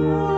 Oh.